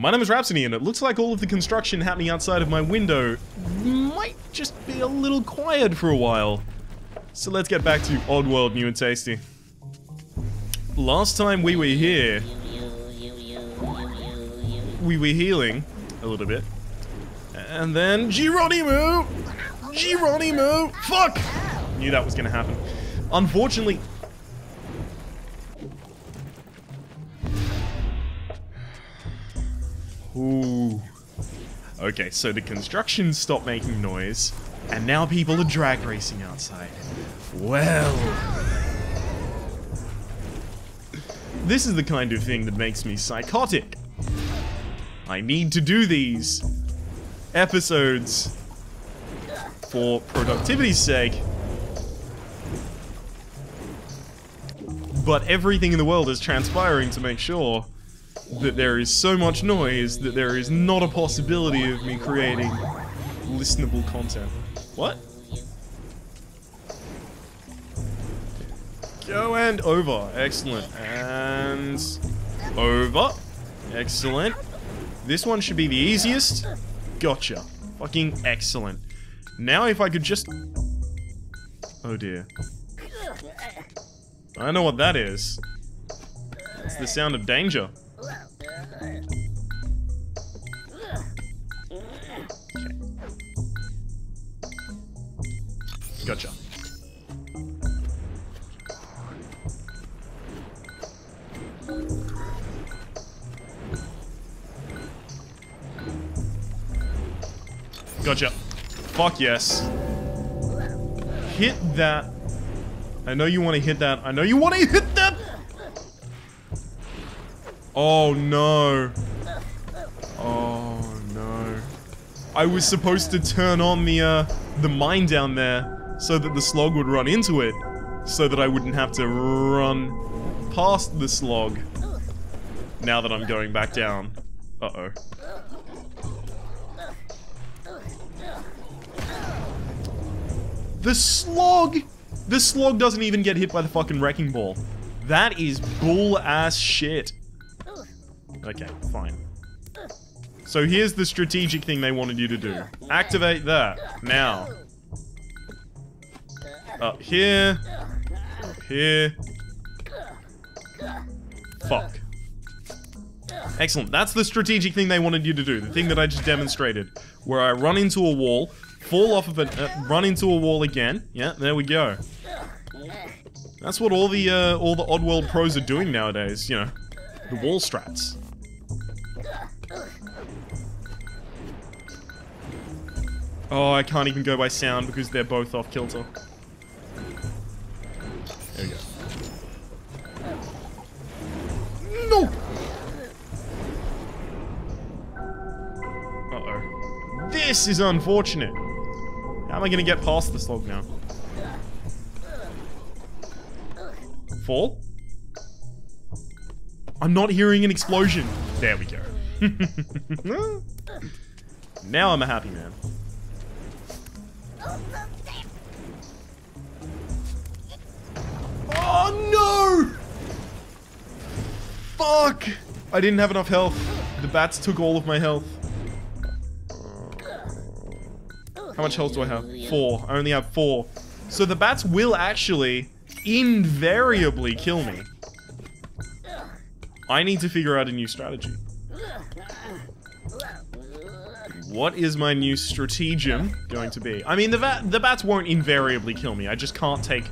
My name is Rhapsody, and it looks like all of the construction happening outside of my window might just be a little quiet for a while. So let's get back to Oddworld New and Tasty. Last time we were here, we were healing a little bit. And then Geronimo! Geronimo! Fuck! Knew that was gonna happen. Unfortunately... Ooh. Okay, so the construction stopped making noise, and now people are drag racing outside. Well... This is the kind of thing that makes me psychotic. I need to do these episodes for productivity's sake. But everything in the world is transpiring to make sure that there is so much noise that there is not a possibility of me creating listenable content. What? Go and over. Excellent. And over. Excellent. This one should be the easiest. Gotcha. Fucking excellent. Now if I could just... Oh dear. I know what that is. It's the sound of danger. Gotcha. Gotcha. Fuck yes. Hit that. I know you want to hit that. I know you want to hit! Oh no. Oh no. I was supposed to turn on the, uh, the mine down there so that the slog would run into it. So that I wouldn't have to run past the slog. Now that I'm going back down. Uh-oh. The slog! The slog doesn't even get hit by the fucking wrecking ball. That is bull ass shit. Okay, fine. So here's the strategic thing they wanted you to do. Activate that. Now. Up here. Up here. Fuck. Excellent. That's the strategic thing they wanted you to do. The thing that I just demonstrated. Where I run into a wall, fall off of it, uh, run into a wall again. Yeah, there we go. That's what all the, uh, all the Oddworld pros are doing nowadays, you know. The wall strats. Oh, I can't even go by sound because they're both off kilter. There we go. No! Uh-oh. This is unfortunate. How am I gonna get past this log now? Fall? I'm not hearing an explosion. There we go. now I'm a happy man. Fuck! I didn't have enough health. The bats took all of my health. How much health do I have? Four. I only have four. So the bats will actually invariably kill me. I need to figure out a new strategy. What is my new stratagem going to be? I mean, the, the bats won't invariably kill me. I just can't take...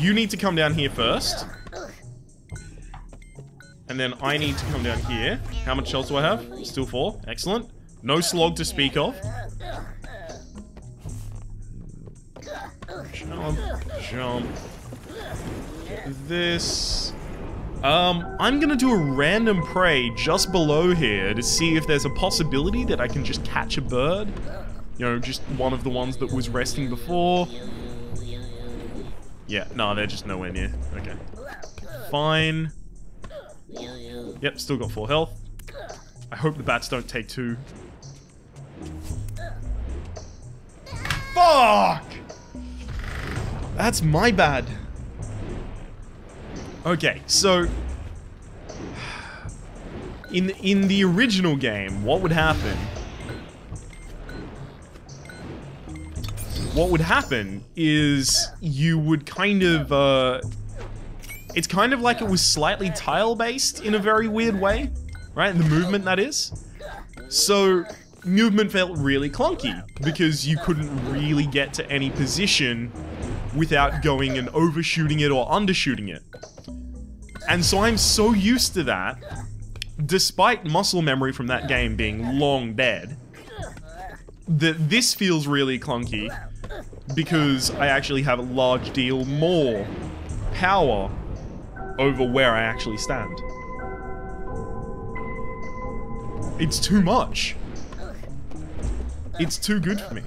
you need to come down here first. And then I need to come down here. How much health do I have? Still four. Excellent. No slog to speak of. Jump. Jump. This... Um, I'm gonna do a random prey just below here to see if there's a possibility that I can just catch a bird. You know, just one of the ones that was resting before. Yeah, no, they're just nowhere near. Okay. Fine. Yep, still got full health. I hope the bats don't take two. Fuck! That's my bad. Okay, so in in the original game, what would happen? What would happen is you would kind of uh it's kind of like it was slightly tile based in a very weird way, right? The movement that is. So movement felt really clunky because you couldn't really get to any position without going and overshooting it or undershooting it. And so I'm so used to that, despite muscle memory from that game being long dead, that this feels really clunky because I actually have a large deal more power over where I actually stand. It's too much. It's too good for me.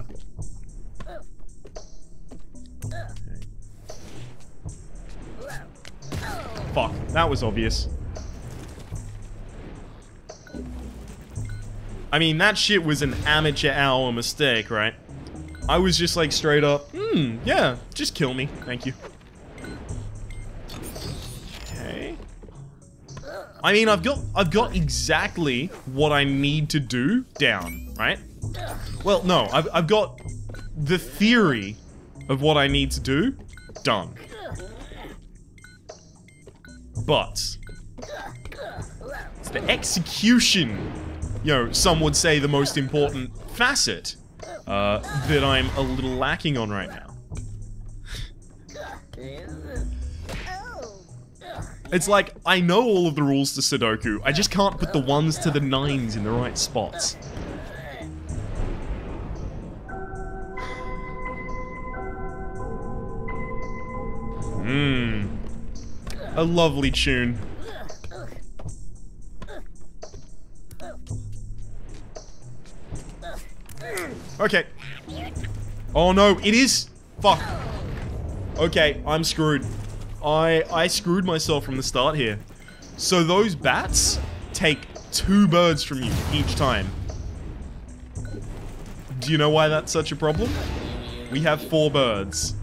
Fuck, that was obvious. I mean, that shit was an amateur hour mistake, right? I was just like straight up, hmm, yeah, just kill me, thank you. Okay. I mean, I've got, I've got exactly what I need to do down, right? Well, no, I've, I've got the theory of what I need to do done. But it's the execution, you know, some would say the most important facet uh, that I'm a little lacking on right now. It's like, I know all of the rules to Sudoku, I just can't put the ones to the nines in the right spots. Mmm. A lovely tune. Oh no, it is. Fuck. Okay, I'm screwed. I I screwed myself from the start here. So those bats take two birds from you each time. Do you know why that's such a problem? We have four birds.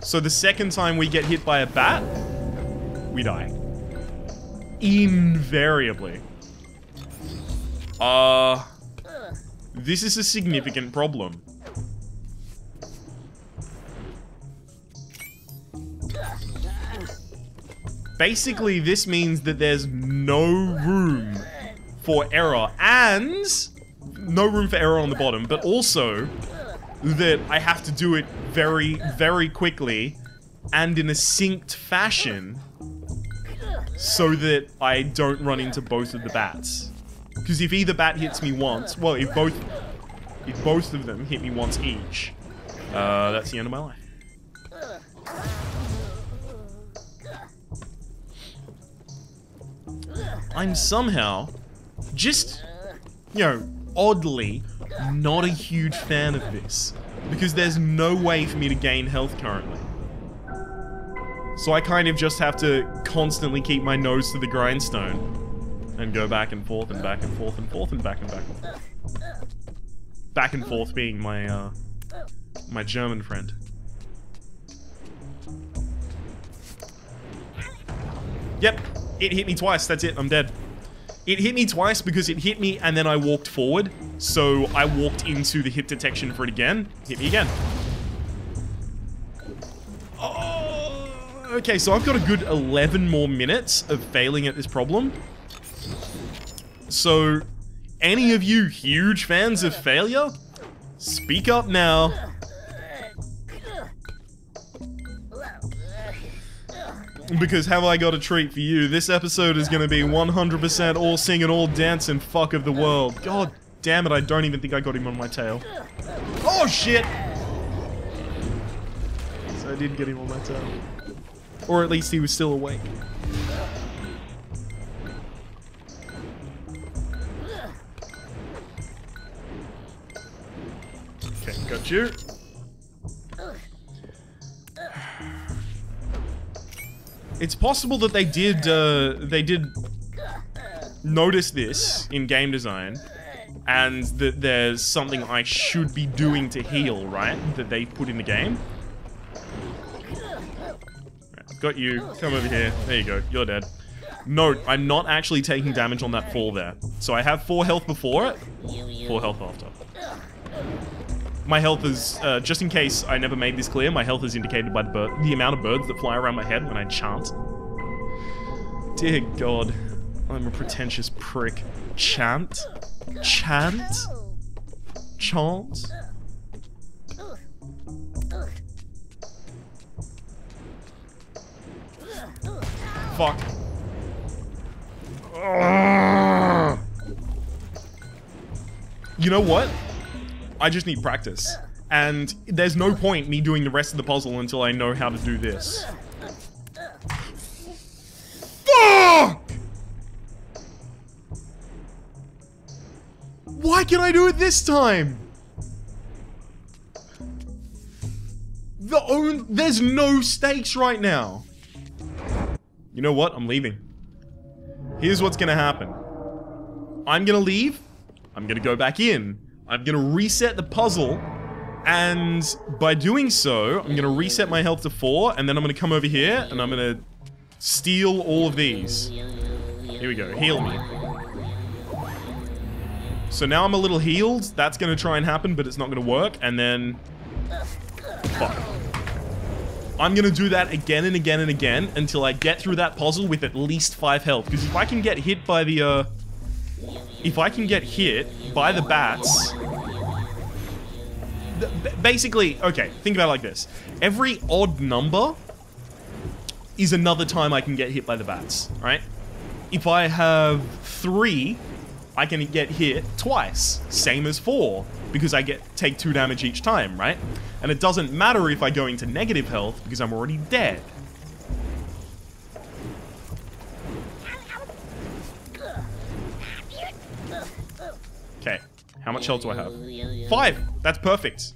So the second time we get hit by a bat, we die. Invariably. Uh... This is a significant problem. Basically, this means that there's no room for error, and no room for error on the bottom, but also that I have to do it very, very quickly and in a synced fashion so that I don't run into both of the bats. Because if either bat hits me once, well, if both, if both of them hit me once each, uh, that's the end of my life. I'm somehow just, you know, oddly not a huge fan of this because there's no way for me to gain health currently. So I kind of just have to constantly keep my nose to the grindstone and go back and forth and back and forth and forth and back and back and forth. Back and forth being my, uh, my German friend. Yep, it hit me twice, that's it, I'm dead. It hit me twice because it hit me and then I walked forward. So I walked into the hit detection for it again. Hit me again. Oh, okay, so I've got a good 11 more minutes of failing at this problem. So, any of you huge fans of failure? Speak up now. Because have I got a treat for you? This episode is going to be 100% all singing, all dancing fuck of the world. God damn it, I don't even think I got him on my tail. Oh shit! So I did get him on my tail. Or at least he was still awake. Okay, got you. It's possible that they did, uh, they did notice this in game design, and that there's something I should be doing to heal, right? That they put in the game. got you. Come over here. There you go. You're dead. Note, I'm not actually taking damage on that fall there. So I have 4 health before it, 4 health after. My health is, uh, just in case I never made this clear, my health is indicated by the, the amount of birds that fly around my head when I chant. Dear God, I'm a pretentious prick. Chant? Chant? Chant? Fuck. You know what? I just need practice. And there's no point me doing the rest of the puzzle until I know how to do this. Fuck! Why can I do it this time? The own there's no stakes right now. You know what? I'm leaving. Here's what's gonna happen. I'm gonna leave. I'm gonna go back in. I'm gonna reset the puzzle. And by doing so, I'm gonna reset my health to 4, and then I'm gonna come over here, and I'm gonna steal all of these. Here we go, heal me. So now I'm a little healed, that's gonna try and happen, but it's not gonna work, and then... Fuck. I'm gonna do that again and again and again until I get through that puzzle with at least 5 health, because if I can get hit by the, uh... If I can get hit by the bats, basically, okay, think about it like this. Every odd number is another time I can get hit by the bats, right? If I have three, I can get hit twice, same as four, because I get take two damage each time, right? And it doesn't matter if I go into negative health, because I'm already dead. How much health do I have? Five! That's perfect.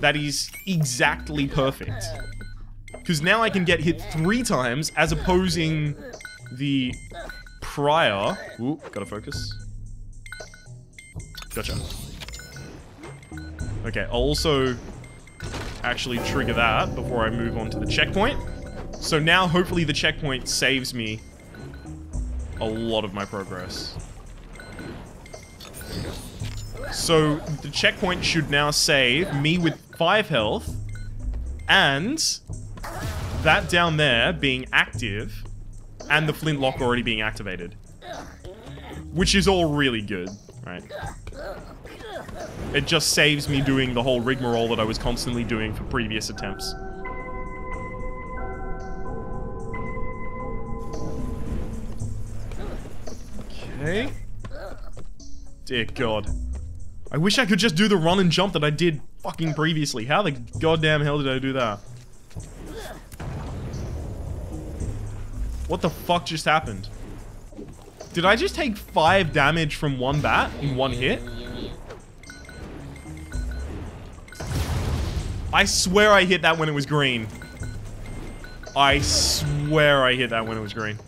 That is exactly perfect. Because now I can get hit three times as opposing the prior... Ooh, gotta focus. Gotcha. Okay, I'll also actually trigger that before I move on to the checkpoint. So now hopefully the checkpoint saves me a lot of my progress. So the checkpoint should now save me with 5 health and that down there being active and the flintlock already being activated. Which is all really good, right? It just saves me doing the whole rigmarole that I was constantly doing for previous attempts. Okay. Dear God. I wish I could just do the run and jump that I did fucking previously. How the goddamn hell did I do that? What the fuck just happened? Did I just take five damage from one bat in one hit? I swear I hit that when it was green. I swear I hit that when it was green.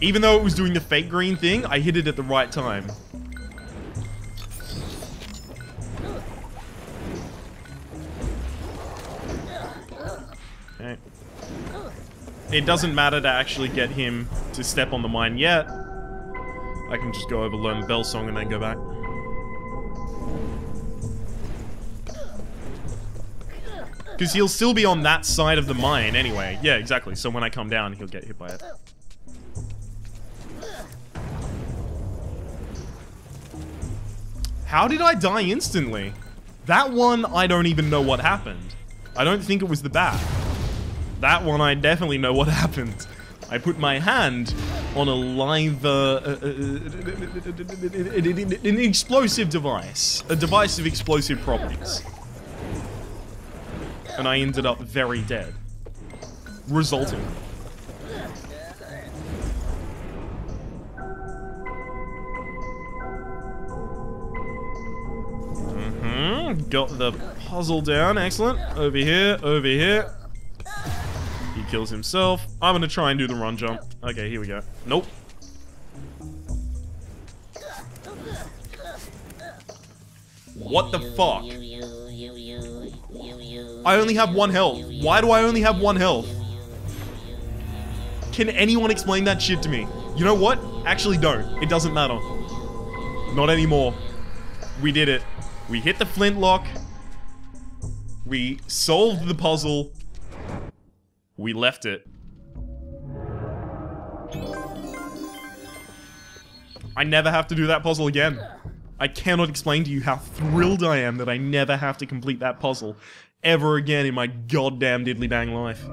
Even though it was doing the fake green thing, I hit it at the right time. It doesn't matter to actually get him to step on the mine yet. I can just go over, learn the bell song, and then go back. Because he'll still be on that side of the mine anyway. Yeah, exactly. So when I come down, he'll get hit by it. How did I die instantly? That one, I don't even know what happened. I don't think it was the bat. That one, I definitely know what happened. I put my hand on a live, uh, uh, an explosive device. A device of explosive properties and I ended up very dead. Resulting. Mm-hmm. Got the puzzle down. Excellent. Over here, over here. Kills himself. I'm gonna try and do the run jump. Okay, here we go. Nope. What the fuck? I only have one health. Why do I only have one health? Can anyone explain that shit to me? You know what? Actually don't. It doesn't matter. Not anymore. We did it. We hit the flintlock. We solved the puzzle. We left it. I never have to do that puzzle again. I cannot explain to you how thrilled I am that I never have to complete that puzzle ever again in my goddamn diddly dang life.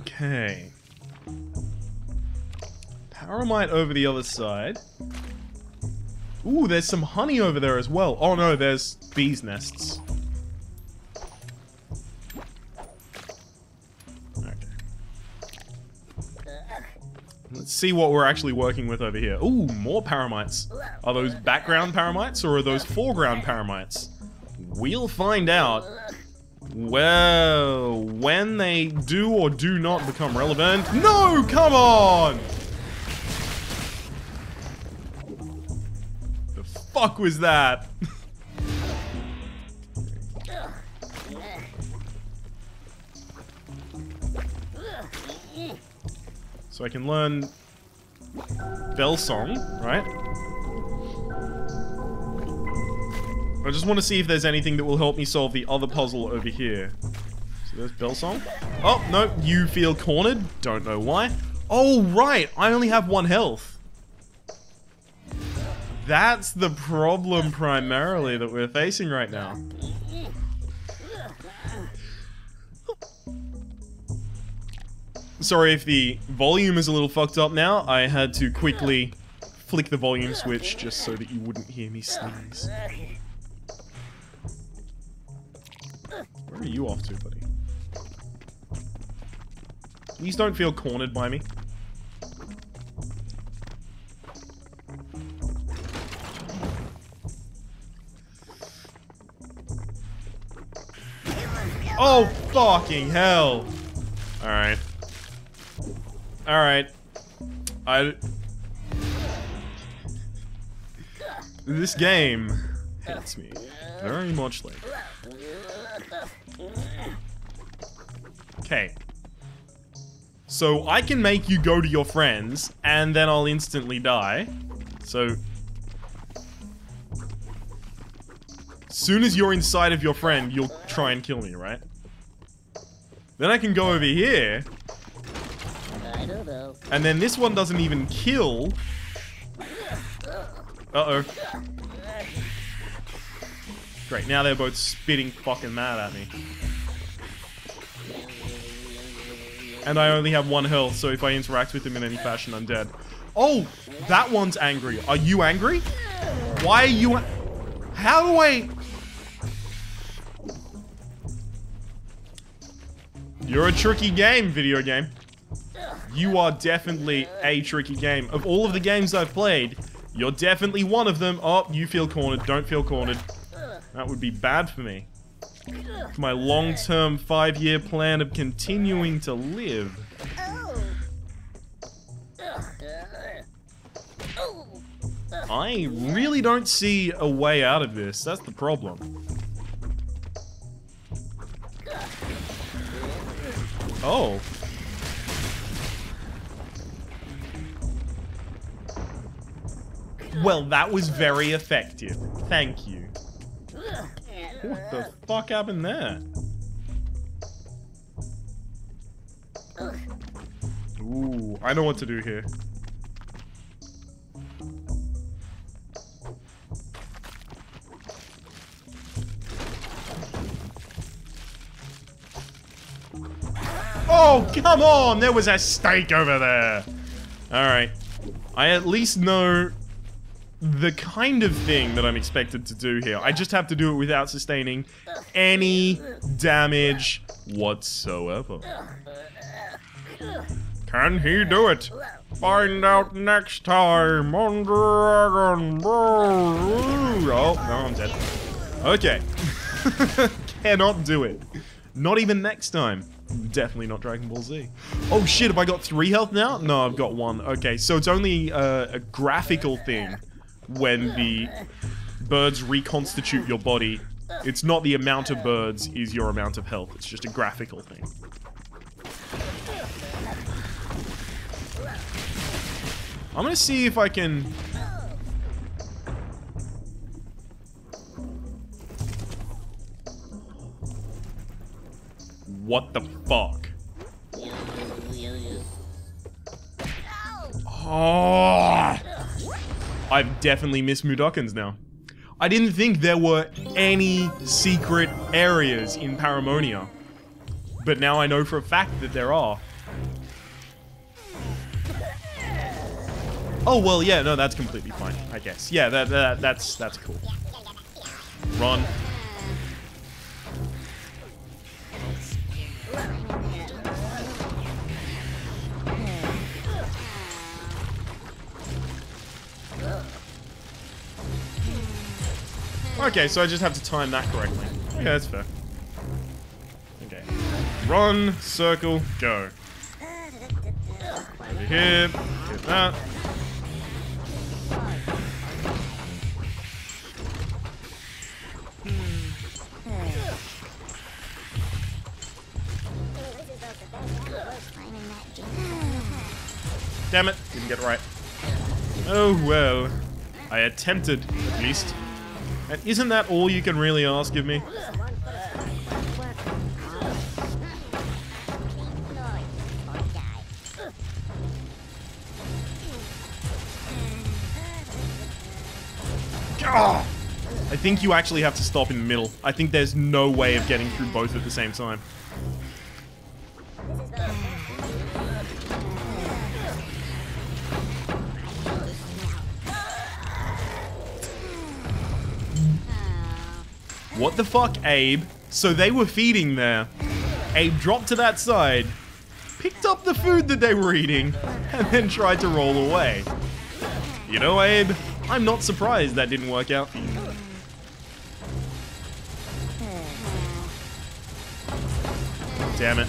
Okay. Paramite over the other side. Ooh, there's some honey over there as well. Oh no, there's bees' nests. Let's see what we're actually working with over here. Ooh, more paramites. Are those background paramites or are those foreground paramites? We'll find out. Well, when they do or do not become relevant. No, come on! Fuck was that? So I can learn Bell Song, right? I just want to see if there's anything that will help me solve the other puzzle over here. So there's Bell Song. Oh, no, you feel cornered. Don't know why. Oh, right, I only have one health. That's the problem primarily that we're facing right now. Sorry if the volume is a little fucked up now. I had to quickly flick the volume switch just so that you wouldn't hear me sneeze. Where are you off to, buddy? Please don't feel cornered by me. Oh, fucking hell. Alright. Alright. I... This game hates me very much like. Okay. So I can make you go to your friends, and then I'll instantly die. So... Soon as you're inside of your friend, you'll try and kill me, right? Then I can go over here, and then this one doesn't even kill. Uh-oh. Great, now they're both spitting fucking mad at me. And I only have one health, so if I interact with them in any fashion, I'm dead. Oh, that one's angry. Are you angry? Why are you... How do I... You're a tricky game, video game you are definitely a tricky game. Of all of the games I've played, you're definitely one of them. Oh, you feel cornered. Don't feel cornered. That would be bad for me. My long-term five-year plan of continuing to live. I really don't see a way out of this. That's the problem. Oh. Well, that was very effective. Thank you. What the fuck happened there? Ooh, I know what to do here. Oh, come on! There was a stake over there! Alright. I at least know the kind of thing that I'm expected to do here. I just have to do it without sustaining any damage whatsoever. Can he do it? Find out next time on Dragon Ball. Oh, no, I'm dead. Okay. Cannot do it. Not even next time. Definitely not Dragon Ball Z. Oh shit, have I got three health now? No, I've got one. Okay, so it's only uh, a graphical thing when the birds reconstitute your body. It's not the amount of birds is your amount of health. It's just a graphical thing. I'm gonna see if I can... What the fuck? Oh! I've definitely missed Mudokons now. I didn't think there were any secret areas in Paramonia. But now I know for a fact that there are. Oh, well, yeah, no, that's completely fine, I guess. Yeah, that, that that's that's cool. Run. Okay, so I just have to time that correctly. Yeah, that's fair. Okay. Run, circle, go. Over here, get that. Damn it, didn't get it right. Oh well. I attempted, at least. And isn't that all you can really ask of me? Ah! I think you actually have to stop in the middle. I think there's no way of getting through both at the same time. What the fuck, Abe? So they were feeding there. Abe dropped to that side, picked up the food that they were eating, and then tried to roll away. You know, Abe, I'm not surprised that didn't work out for you. Damn it.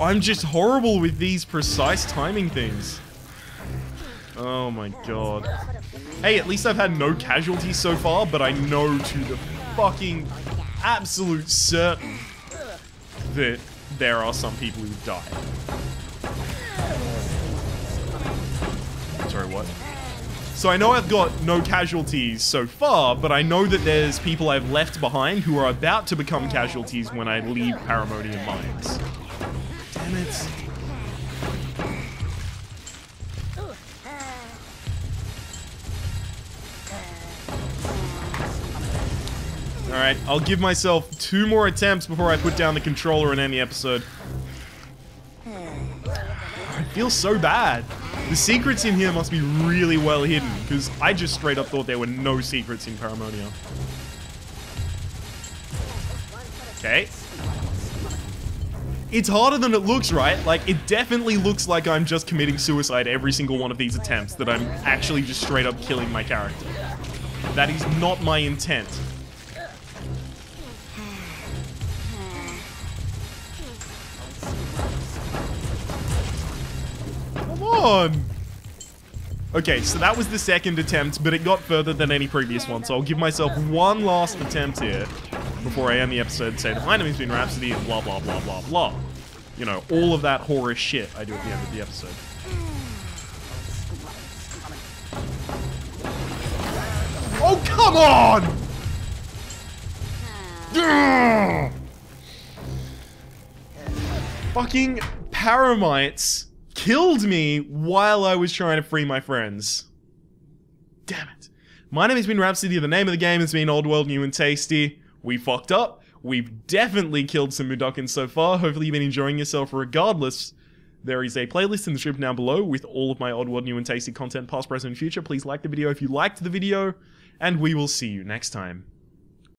I'm just horrible with these precise timing things. Oh my god. Hey, at least I've had no casualties so far, but I know to the fucking absolute certain that there are some people who die. Sorry, what? So I know I've got no casualties so far, but I know that there's people I've left behind who are about to become casualties when I leave Paramodium Mines. Damn it. Alright, I'll give myself two more attempts before I put down the controller in any episode. I feel so bad. The secrets in here must be really well hidden, because I just straight up thought there were no secrets in Paramonia. Okay. It's harder than it looks, right? Like, it definitely looks like I'm just committing suicide every single one of these attempts, that I'm actually just straight up killing my character. That is not my intent. On! Okay, so that was the second attempt, but it got further than any previous one, so I'll give myself one last attempt here before I end the episode and say, my name has been Rhapsody and blah blah blah blah blah. You know, all of that horror shit I do at the end of the episode. Oh, come on! Fucking paramites killed me while I was trying to free my friends. Damn it. My name has been Rhapsody, the name of the game has been Oddworld New and Tasty. We fucked up. We've definitely killed some Mudokons so far. Hopefully you've been enjoying yourself regardless. There is a playlist in the description down below with all of my Oddworld New and Tasty content, past, present, and future. Please like the video if you liked the video, and we will see you next time.